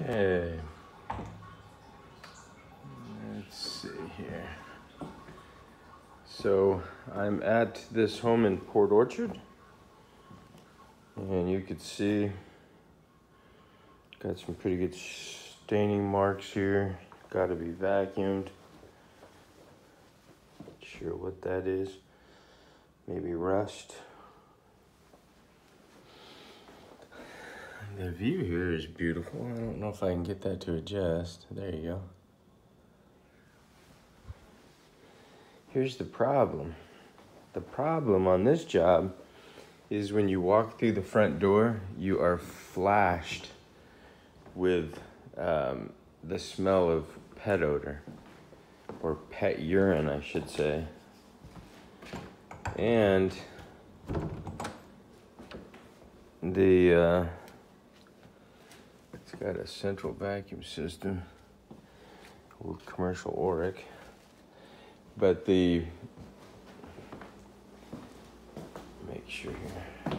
Okay. Let's see here. So I'm at this home in Port Orchard. And you can see got some pretty good staining marks here. Got to be vacuumed. Not sure what that is. Maybe rust. The view here is beautiful. I don't know if I can get that to adjust. There you go. Here's the problem. The problem on this job is when you walk through the front door, you are flashed with um, the smell of pet odor or pet urine, I should say. And the uh, got a central vacuum system, old commercial Oreck, but the make sure here.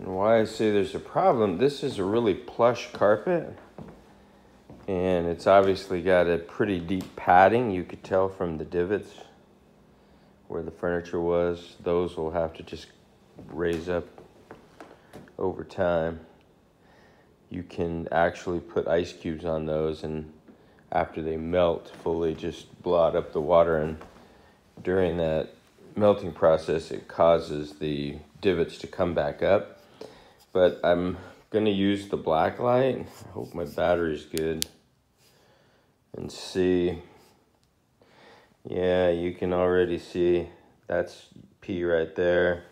And why I say there's a problem, this is a really plush carpet. And it's obviously got a pretty deep padding. You could tell from the divots where the furniture was. Those will have to just raise up over time. You can actually put ice cubes on those and after they melt fully just blot up the water and during that melting process it causes the divots to come back up but I'm gonna use the black light. I hope my battery's good. And see, yeah, you can already see that's pee right there.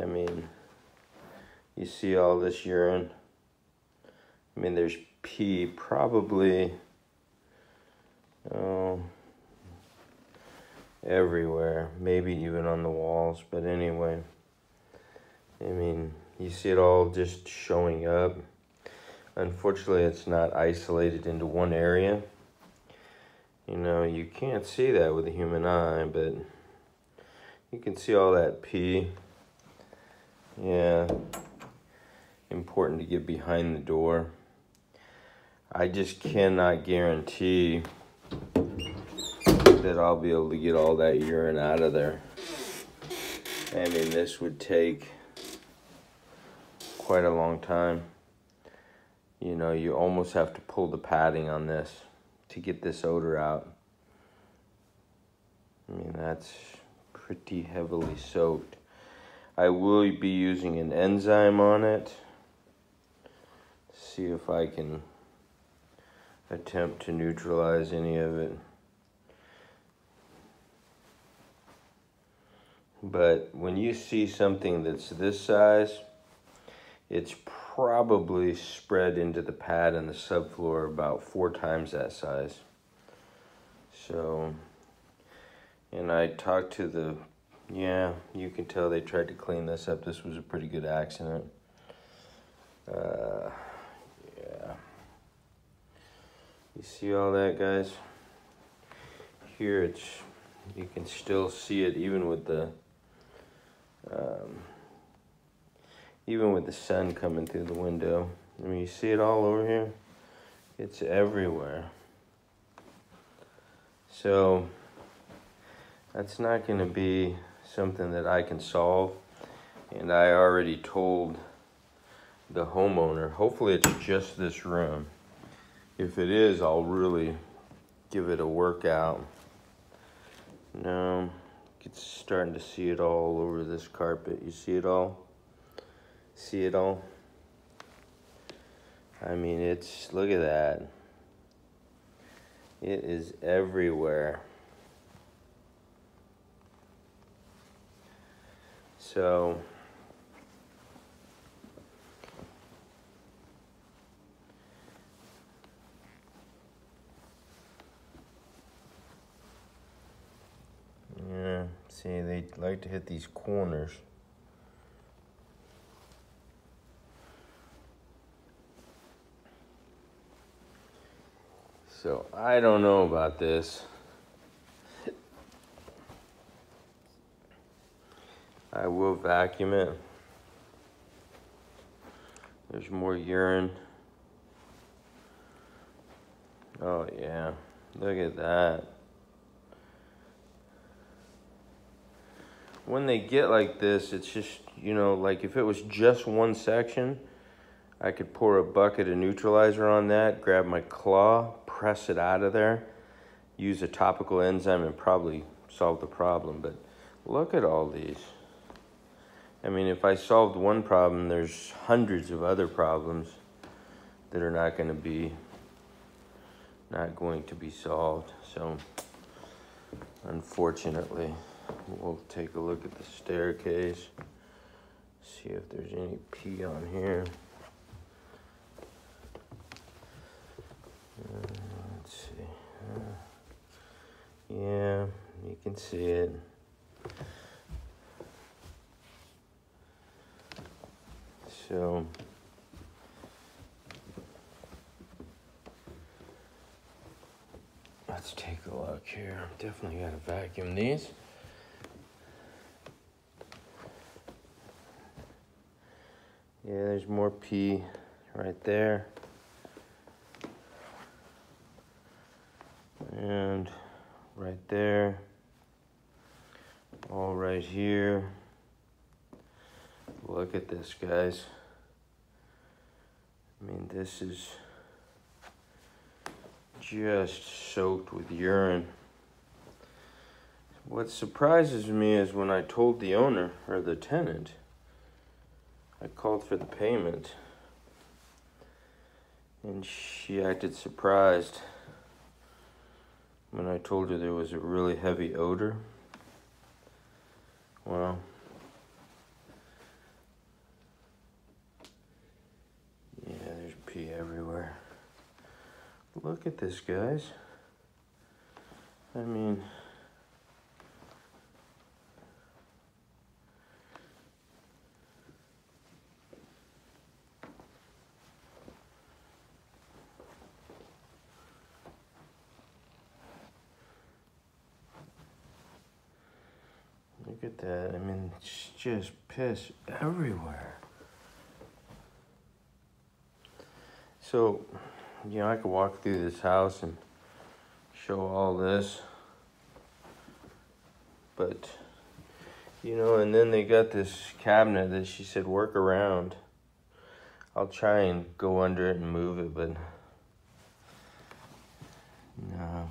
I mean, you see all this urine. I mean, there's pee probably, oh, everywhere, maybe even on the walls, but anyway, I mean, you see it all just showing up. Unfortunately, it's not isolated into one area. You know, you can't see that with a human eye, but you can see all that pee. Yeah, important to get behind the door. I just cannot guarantee that I'll be able to get all that urine out of there. I mean, this would take quite a long time. You know, you almost have to pull the padding on this to get this odor out. I mean, that's pretty heavily soaked. I will be using an enzyme on it. See if I can attempt to neutralize any of it. But when you see something that's this size, it's probably spread into the pad and the subfloor about four times that size. So, and I talked to the, yeah, you can tell they tried to clean this up. This was a pretty good accident. Uh, yeah. You see all that, guys? Here it's, you can still see it even with the, um, even with the sun coming through the window. I mean, you see it all over here? It's everywhere. So, that's not going to be something that I can solve. And I already told the homeowner, hopefully it's just this room. If it is, I'll really give it a workout. No, it's starting to see it all over this carpet. You see it all? See it all? I mean, it's, look at that. It is everywhere. So, See, they like to hit these corners. So I don't know about this. I will vacuum it. There's more urine. Oh yeah, look at that. When they get like this, it's just, you know, like if it was just one section, I could pour a bucket of neutralizer on that, grab my claw, press it out of there, use a topical enzyme and probably solve the problem. But look at all these. I mean, if I solved one problem, there's hundreds of other problems that are not going to be not going to be solved. So, unfortunately, we'll take a look at the staircase, see if there's any pee on here. Uh, let's see. Uh, yeah, you can see it. So, let's take a look here. Definitely got to vacuum these. Yeah, there's more pee right there. And right there. All right here. Look at this, guys. I mean, this is just soaked with urine. What surprises me is when I told the owner or the tenant, I called for the payment, and she acted surprised when I told her there was a really heavy odor. Well, yeah, there's pee everywhere. Look at this, guys. I mean, Look at that. I mean, it's just piss everywhere. So, you know, I could walk through this house and show all this. But, you know, and then they got this cabinet that she said work around. I'll try and go under it and move it, but no.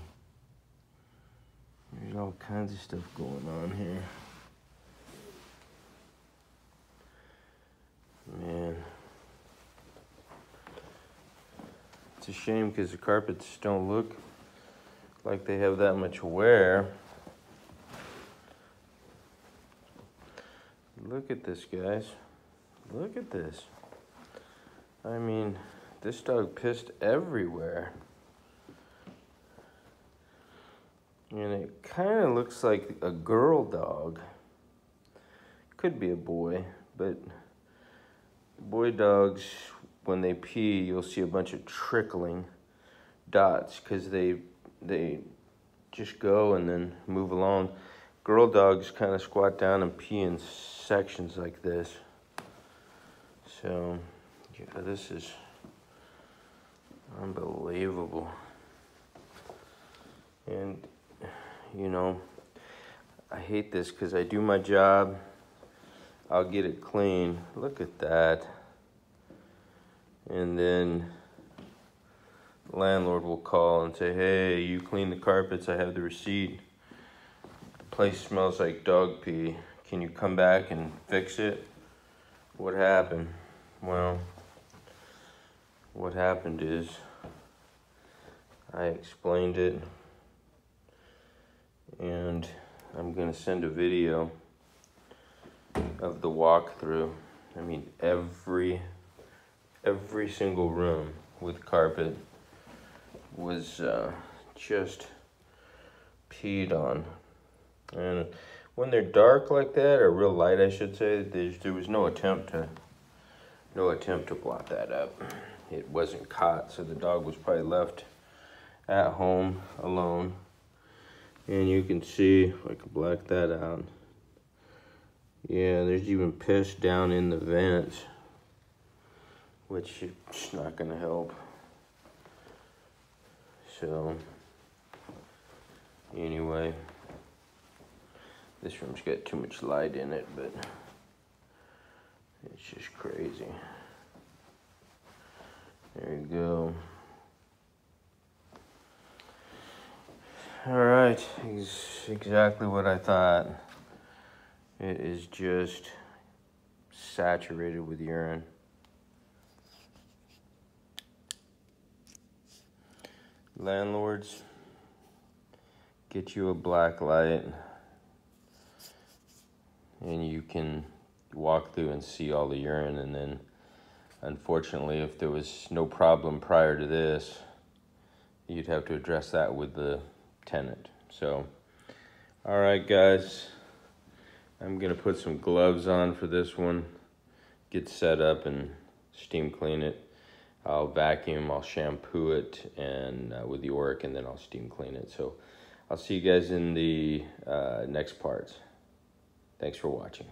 There's all kinds of stuff going on here. Man. It's a shame because the carpets don't look like they have that much wear. Look at this, guys. Look at this. I mean, this dog pissed everywhere. And it kind of looks like a girl dog. Could be a boy, but boy dogs when they pee, you'll see a bunch of trickling dots because they they just go and then move along. Girl dogs kind of squat down and pee in sections like this. So, yeah, this is unbelievable. And, you know, I hate this because I do my job. I'll get it clean. Look at that and then the landlord will call and say, hey, you clean the carpets, I have the receipt. The place smells like dog pee. Can you come back and fix it? What happened? Well, what happened is I explained it and I'm gonna send a video of the walkthrough. I mean, every every single room with carpet was uh, just peed on. And when they're dark like that, or real light, I should say, there was no attempt to no attempt to blot that up. It wasn't caught, so the dog was probably left at home alone. And you can see, I can black that out. Yeah, there's even piss down in the vents which is not going to help. So, anyway, this room's got too much light in it, but it's just crazy. There you go. All right, Ex- exactly what I thought. It is just saturated with urine. Landlords, get you a black light and you can walk through and see all the urine and then unfortunately if there was no problem prior to this you'd have to address that with the tenant so all right guys i'm gonna put some gloves on for this one. Get set up and steam clean it. I'll vacuum i'll shampoo it and uh, with the Oreck and then i'll steam clean it. So i'll see you guys in the uh, next parts. Thanks for watching